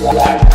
What?